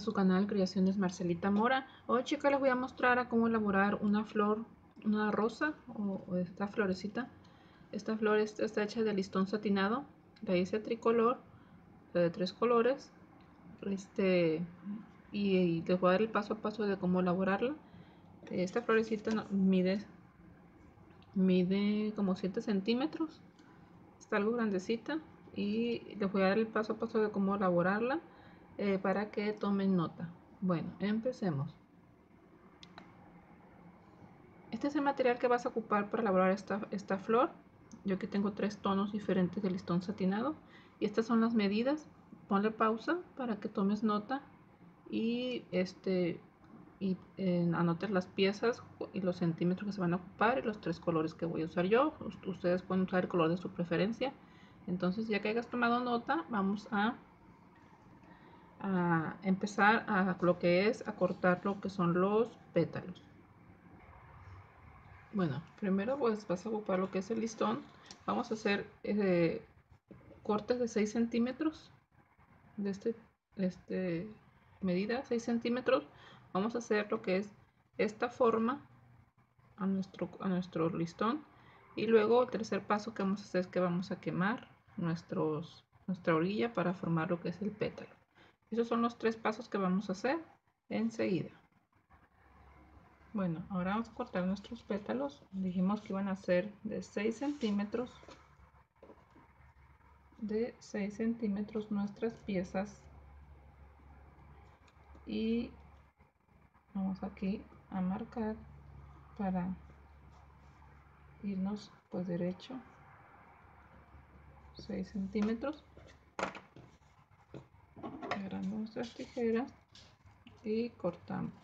a su canal Creaciones Marcelita Mora. Hoy chicas les voy a mostrar a cómo elaborar una flor, una rosa o, esta florecita. Esta flor está hecha de listón satinado, la hice tricolor, de tres colores. Este, y, les voy a dar el paso a paso de cómo elaborarla. Esta florecita mide, mide como 7 centímetros, está algo grandecita y les voy a dar el paso a paso de cómo elaborarla eh, para que tomen nota. Bueno, empecemos. Este es el material que vas a ocupar para elaborar esta, esta flor. Yo aquí tengo tres tonos diferentes de listón satinado y estas son las medidas. Ponle pausa para que tomes nota y este y eh, anotes las piezas y los centímetros que se van a ocupar y los tres colores que voy a usar yo. Ustedes pueden usar el color de su preferencia. Entonces ya que hayas tomado nota, vamos a a empezar a lo que es a cortar lo que son los pétalos. Bueno primero pues vas a ocupar lo que es el listón. Vamos a hacer eh, cortes de 6 centímetros. De este, este medida 6 centímetros. Vamos a hacer lo que es esta forma a nuestro a nuestro listón. Y luego el tercer paso que vamos a hacer es que vamos a quemar nuestros nuestra orilla para formar lo que es el pétalo esos son los tres pasos que vamos a hacer enseguida. Bueno, ahora vamos a cortar nuestros pétalos. Dijimos que iban a ser de 6 centímetros. De 6 centímetros nuestras piezas. Y vamos aquí a marcar para irnos pues derecho 6 centímetros nuestras tijeras y cortamos.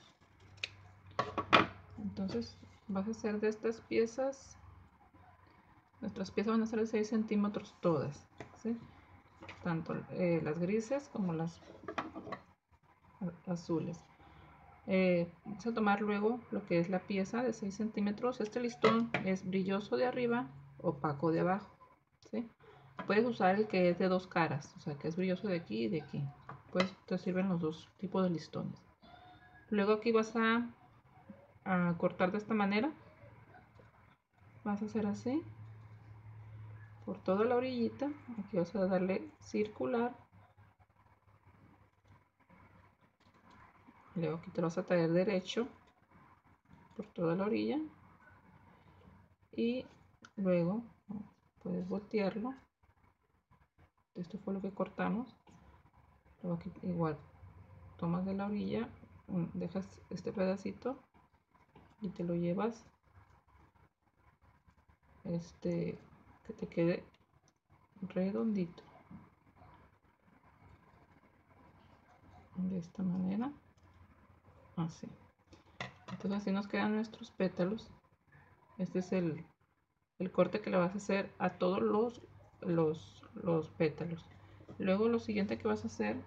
Entonces vas a hacer de estas piezas nuestras piezas van a ser de 6 centímetros todas tanto eh, las grises como las azules. Eh, vamos a tomar luego lo que es la pieza de 6 centímetros. Este listón es brilloso de arriba opaco de abajo puedes usar el que es de dos caras o sea que es brilloso de aquí y de aquí pues te sirven los dos tipos de listones. Luego aquí vas a, cortar de esta manera. Vas a hacer así por toda la orillita. Aquí vas a darle circular. Luego aquí te vas a traer derecho por toda la orilla. Y luego puedes voltearlo. Esto fue lo que cortamos aquí igual tomas de la orilla dejas este pedacito y te lo llevas este que te quede redondito. De esta manera así. Entonces así nos quedan nuestros pétalos. Este es el, el corte que le vas a hacer a todos los los, los pétalos. Luego lo siguiente que vas a hacer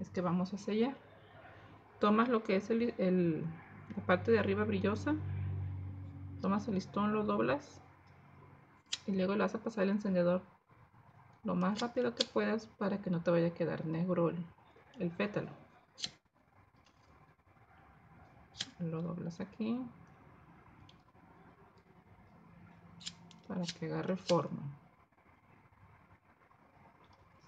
es que vamos a sellar tomas lo que es el, la parte de arriba brillosa tomas el listón lo doblas y luego le vas a pasar el encendedor lo más rápido que puedas para que no te vaya a quedar negro el, el pétalo. Lo doblas aquí para que agarre forma.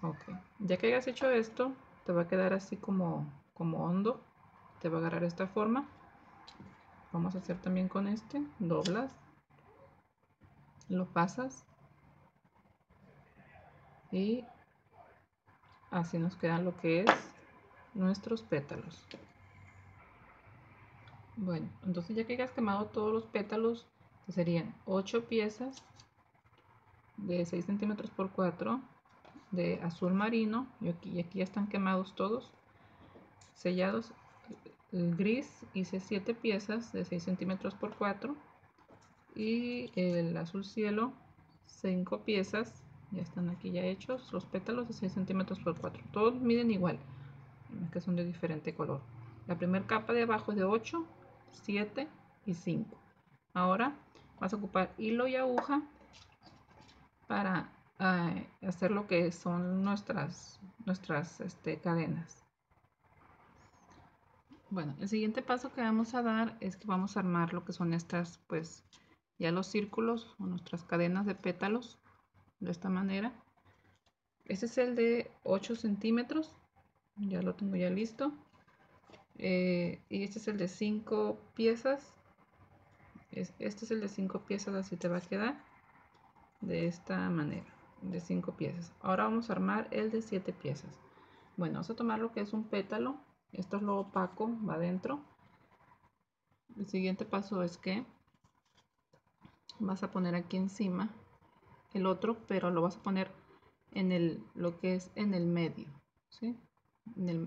Ok ya que hayas hecho esto te va a quedar así como como hondo te va a agarrar esta forma. Vamos a hacer también con este doblas lo pasas y así nos quedan lo que es nuestros pétalos. Bueno entonces ya que hayas quemado todos los pétalos serían 8 piezas de 6 centímetros por 4 de azul marino y aquí, aquí ya están quemados todos sellados el gris hice 7 piezas de 6 centímetros por 4 y el azul cielo 5 piezas ya están aquí ya hechos los pétalos de 6 centímetros por 4 todos miden igual que son de diferente color. La primera capa de abajo es de 8 7 y 5 ahora vas a ocupar hilo y aguja para hacer lo que son nuestras, nuestras este, cadenas. Bueno, el siguiente paso que vamos a dar es que vamos a armar lo que son estas, pues, ya los círculos o nuestras cadenas de pétalos de esta manera. Este es el de 8 centímetros, ya lo tengo ya listo. Eh, y este es el de 5 piezas. este es el de 5 piezas, así te va a quedar. De esta manera, de 5 piezas. Ahora vamos a armar el de 7 piezas. Bueno, vamos a tomar lo que es un pétalo. Esto es lo opaco, va adentro. El siguiente paso es que vas a poner aquí encima el otro, pero lo vas a poner en el, lo que es en el medio, ¿sí?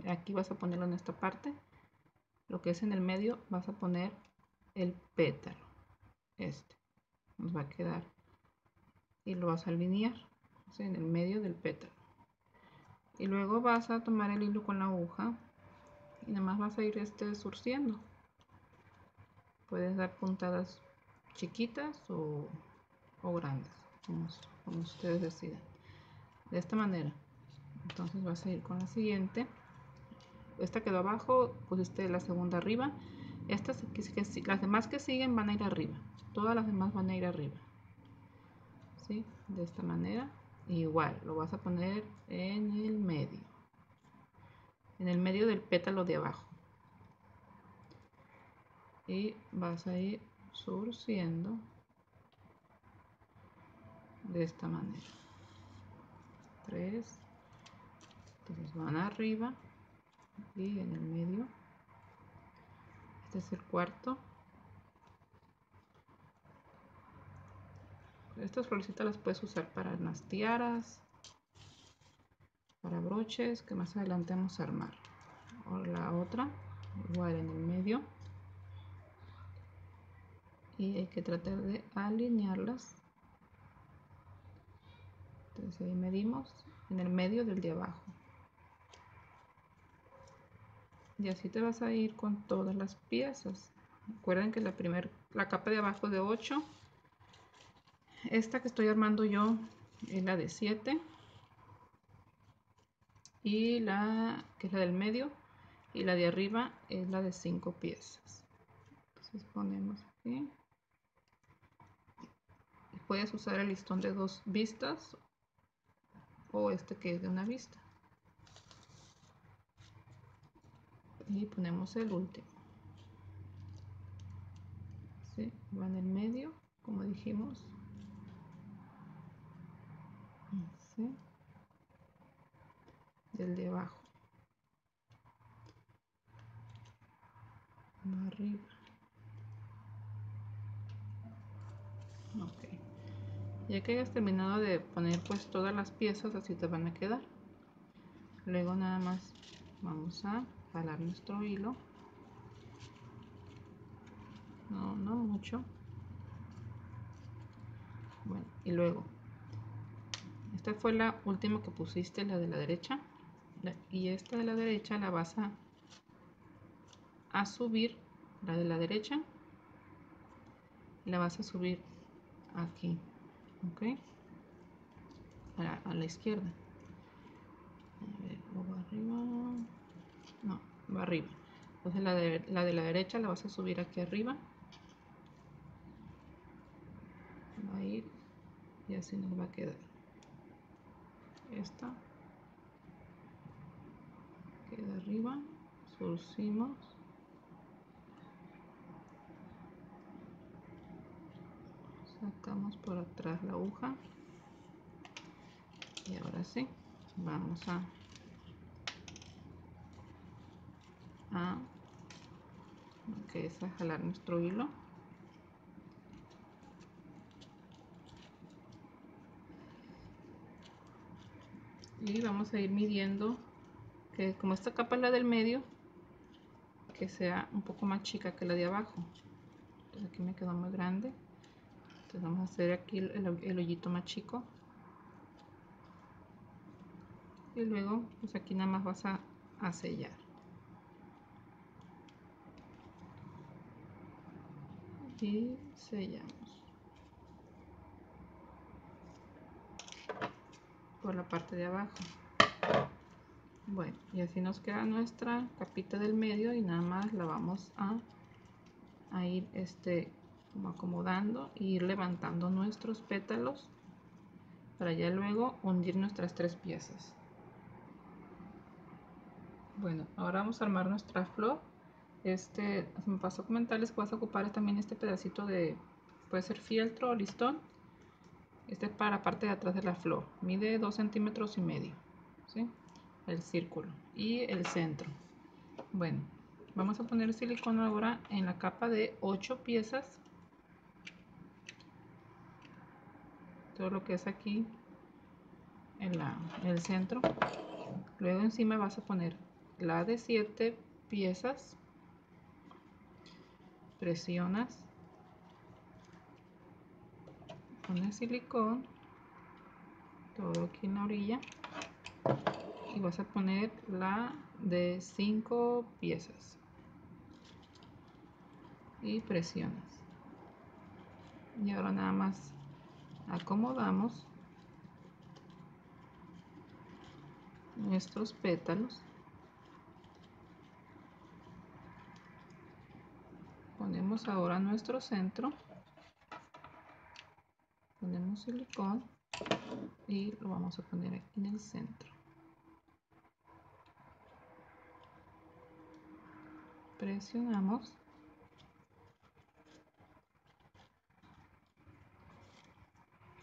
aquí vas a ponerlo en esta parte, lo que es en el medio vas a poner el pétalo, este, nos va a quedar, y lo vas a alinear, en el medio del pétalo. Y luego vas a tomar el hilo con la aguja y nada más vas a ir este surciendo. Puedes dar puntadas chiquitas o, grandes, como, ustedes decidan. De esta manera. Entonces vas a ir con la siguiente. Esta quedó abajo, pusiste la segunda arriba. Estas, las demás que siguen van a ir arriba. Todas las demás van a ir arriba. ¿Sí? De esta manera. Igual, lo vas a poner en el medio. En el medio del pétalo de abajo. Y vas a ir surciendo de esta manera. Tres. Entonces van arriba y en el medio. Este es el cuarto. Estas florecitas las puedes usar para las tiaras, para broches que más adelante vamos a armar. O la otra, igual en el medio. Y hay que tratar de alinearlas. Entonces ahí medimos en el medio del de abajo. Y así te vas a ir con todas las piezas. Recuerden que la primera la capa de abajo de 8 esta que estoy armando yo es la de 7 y la que es la del medio. Y la de arriba es la de 5 piezas. Entonces ponemos aquí. Puedes usar el listón de dos vistas o este que es de una vista. Y ponemos el último. ¿Sí? va en el medio como dijimos Del de abajo. Arriba. Ok. Ya que hayas terminado de poner pues todas las piezas así te van a quedar. Luego nada más vamos a jalar nuestro hilo. No, no mucho. Bueno y luego esta fue la última que pusiste la de la derecha. Y esta de la derecha la vas a, a subir la de la derecha la vas a subir aquí ok a la, izquierda. A ver, va arriba. No, va arriba. Entonces la de, la de la derecha la vas a subir aquí arriba. Va a ir y así nos va a quedar esta queda arriba surcimos. Sacamos por atrás la aguja. Y ahora sí vamos a a que es a jalar nuestro hilo y vamos a ir midiendo que como esta capa es la del medio que sea un poco más chica que la de abajo. Entonces aquí me quedó muy grande. Vamos a hacer aquí el, hoyito más chico. Y luego pues aquí nada más vas a, a sellar. Y sellamos por la parte de abajo. Bueno y así nos queda nuestra capita del medio y nada más la vamos a, a ir este como acomodando e ir levantando nuestros pétalos para ya luego hundir nuestras tres piezas. Bueno ahora vamos a armar nuestra flor. Este me pasó a comentarles que vas a ocupar también este pedacito de puede ser fieltro o listón este es para la parte de atrás de la flor. Mide 2 centímetros y medio ¿sí? el círculo y el centro. Bueno vamos a poner silicón ahora en la capa de 8 piezas. Todo lo que es aquí en, la, en el centro. Luego encima vas a poner la de 7 piezas. Presionas pones silicón todo aquí en la orilla y vas a poner la de 5 piezas. Y presionas. Y ahora nada más acomodamos nuestros pétalos. Ponemos ahora nuestro centro ponemos silicón y lo vamos a poner en el centro. Presionamos.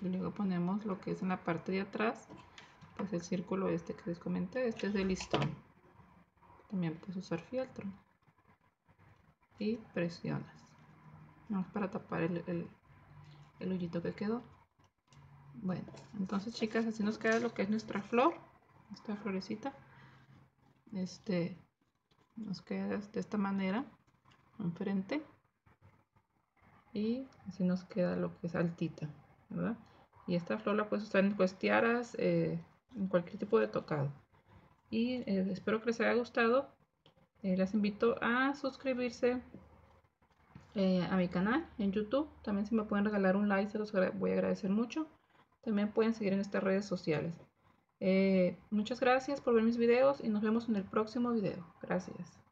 Y luego ponemos lo que es en la parte de atrás pues el círculo este que les comenté este es de listón. También puedes usar fieltro. Y presionas. Vamos para tapar el, el, el hoyito que quedó. Bueno entonces chicas así nos queda lo que es nuestra flor esta florecita. Este nos queda de esta manera enfrente. Y así nos queda lo que es altita ¿verdad? y esta flor la puedes usar en cuestiaras eh, en cualquier tipo de tocado. Y eh, espero que les haya gustado. Eh, les invito a suscribirse eh, a mi canal en YouTube. También si me pueden regalar un like, se los voy a agradecer mucho. También pueden seguir en estas redes sociales. Eh, muchas gracias por ver mis videos y nos vemos en el próximo video. Gracias.